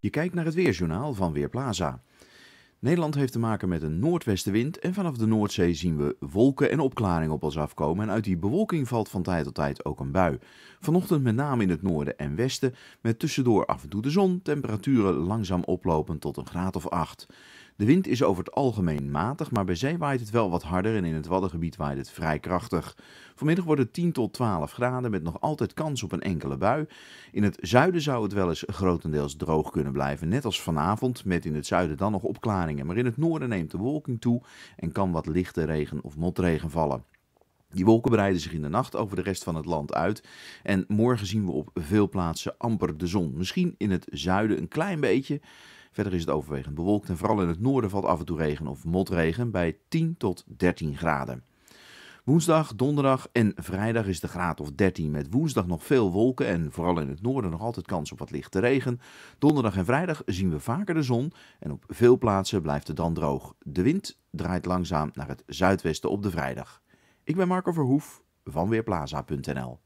Je kijkt naar het Weerjournaal van Weerplaza. Nederland heeft te maken met een noordwestenwind en vanaf de Noordzee zien we wolken en opklaringen op ons afkomen. En uit die bewolking valt van tijd tot tijd ook een bui. Vanochtend met name in het noorden en westen, met tussendoor af en toe de zon, temperaturen langzaam oplopend tot een graad of 8. De wind is over het algemeen matig, maar bij zee waait het wel wat harder en in het Waddengebied waait het vrij krachtig. Vanmiddag wordt het 10 tot 12 graden met nog altijd kans op een enkele bui. In het zuiden zou het wel eens grotendeels droog kunnen blijven, net als vanavond, met in het zuiden dan nog opklaringen. Maar in het noorden neemt de wolking toe en kan wat lichte regen of motregen vallen. Die wolken breiden zich in de nacht over de rest van het land uit. En morgen zien we op veel plaatsen amper de zon. Misschien in het zuiden een klein beetje. Verder is het overwegend bewolkt en vooral in het noorden valt af en toe regen of motregen bij 10 tot 13 graden. Woensdag, donderdag en vrijdag is de graad of 13 met woensdag nog veel wolken en vooral in het noorden nog altijd kans op wat lichte regen. Donderdag en vrijdag zien we vaker de zon en op veel plaatsen blijft het dan droog. De wind draait langzaam naar het zuidwesten op de vrijdag. Ik ben Marco Verhoef van Weerplaza.nl